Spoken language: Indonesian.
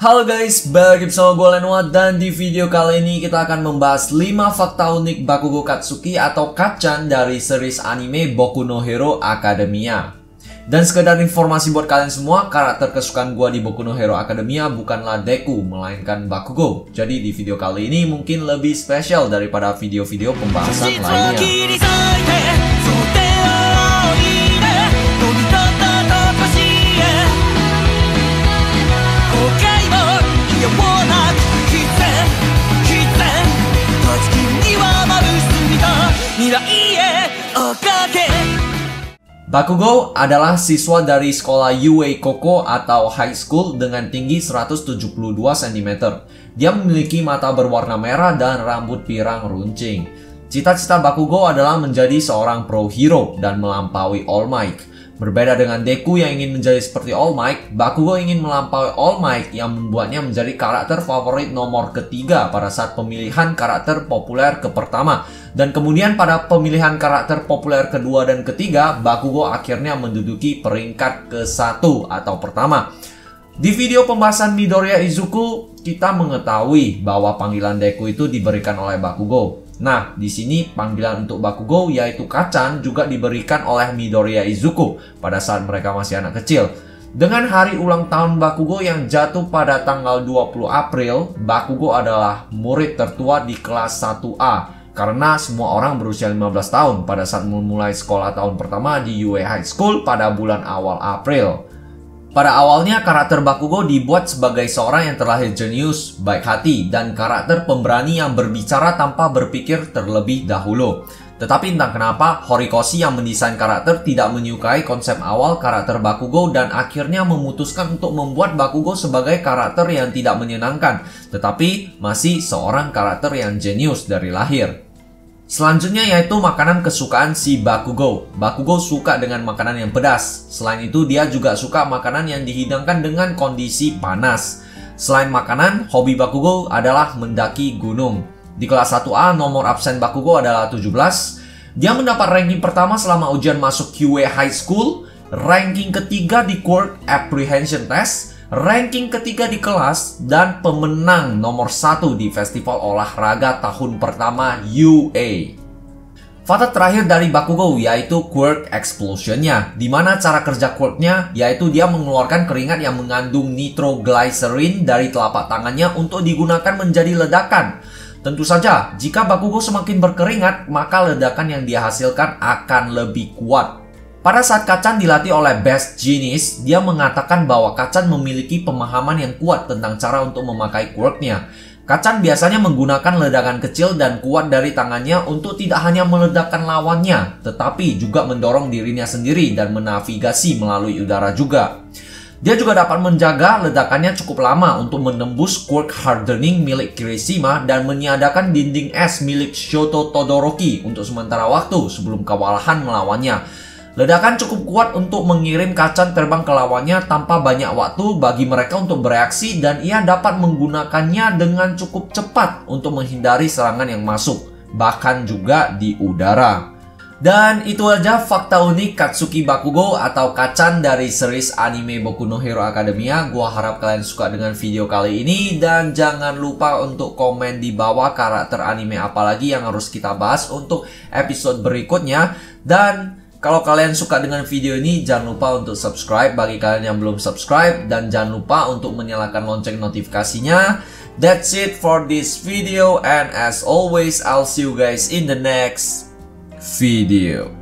Halo guys, balik lagi bersama gue Lenwa dan di video kali ini kita akan membahas 5 fakta unik Bakugo Katsuki atau Kachan dari series anime Boku no Hero Academia. Dan sekedar informasi buat kalian semua, karakter kesukaan gue di Boku no Hero Academia bukanlah Deku, melainkan Bakugo. Jadi di video kali ini mungkin lebih spesial daripada video-video pembahasan lainnya. Bakugo adalah siswa dari sekolah Yue Koko atau high school dengan tinggi 172 cm. Dia memiliki mata berwarna merah dan rambut pirang runcing. Cita-cita Bakugo adalah menjadi seorang pro hero dan melampaui All Might. Berbeda dengan Deku yang ingin menjadi seperti All Might, Bakugo ingin melampaui All Might yang membuatnya menjadi karakter favorit nomor ketiga pada saat pemilihan karakter populer ke pertama. Dan kemudian pada pemilihan karakter populer kedua dan ketiga, Bakugo akhirnya menduduki peringkat ke satu atau pertama. Di video pembahasan Midoriya Izuku, kita mengetahui bahwa panggilan Deku itu diberikan oleh Bakugo. Nah, di sini panggilan untuk Bakugo yaitu Kachan juga diberikan oleh Midoriya Izuku pada saat mereka masih anak kecil. Dengan hari ulang tahun Bakugo yang jatuh pada tanggal 20 April, Bakugo adalah murid tertua di kelas 1A karena semua orang berusia 15 tahun pada saat memulai sekolah tahun pertama di UA High School pada bulan awal April. Pada awalnya karakter Bakugo dibuat sebagai seorang yang terlahir jenius, baik hati, dan karakter pemberani yang berbicara tanpa berpikir terlebih dahulu. Tetapi entah kenapa, Horikoshi yang mendesain karakter tidak menyukai konsep awal karakter Bakugo dan akhirnya memutuskan untuk membuat Bakugo sebagai karakter yang tidak menyenangkan, tetapi masih seorang karakter yang jenius dari lahir. Selanjutnya yaitu makanan kesukaan si Bakugo. Bakugo suka dengan makanan yang pedas. Selain itu dia juga suka makanan yang dihidangkan dengan kondisi panas. Selain makanan, hobi Bakugo adalah mendaki gunung. Di kelas 1A nomor absen Bakugo adalah 17. Dia mendapat ranking pertama selama ujian masuk QA High School, ranking ketiga di Quirk Apprehension Test, ranking ketiga di kelas, dan pemenang nomor satu di festival olahraga tahun pertama UA. Fakta terakhir dari Bakugo yaitu Quirk Explosion-nya, di mana cara kerja Quirk-nya yaitu dia mengeluarkan keringat yang mengandung nitroglycerin dari telapak tangannya untuk digunakan menjadi ledakan. Tentu saja, jika Bakugo semakin berkeringat, maka ledakan yang dia hasilkan akan lebih kuat. Pada saat Kacan dilatih oleh Best Genius, dia mengatakan bahwa Kacan memiliki pemahaman yang kuat tentang cara untuk memakai quirknya. Kacan biasanya menggunakan ledakan kecil dan kuat dari tangannya untuk tidak hanya meledakkan lawannya, tetapi juga mendorong dirinya sendiri dan menavigasi melalui udara juga. Dia juga dapat menjaga ledakannya cukup lama untuk menembus quirk hardening milik Kirishima dan meniadakan dinding es milik Shoto Todoroki untuk sementara waktu sebelum kewalahan melawannya. Ledakan cukup kuat untuk mengirim kacan terbang ke lawannya tanpa banyak waktu bagi mereka untuk bereaksi dan ia dapat menggunakannya dengan cukup cepat untuk menghindari serangan yang masuk, bahkan juga di udara. Dan itu aja fakta unik Katsuki Bakugo atau Kacan dari series anime Boku no Hero Academia. Gua harap kalian suka dengan video kali ini dan jangan lupa untuk komen di bawah karakter anime apa lagi yang harus kita bahas untuk episode berikutnya. Dan kalau kalian suka dengan video ini, jangan lupa untuk subscribe bagi kalian yang belum subscribe dan jangan lupa untuk menyalakan lonceng notifikasinya. That's it for this video and as always, I'll see you guys in the next video.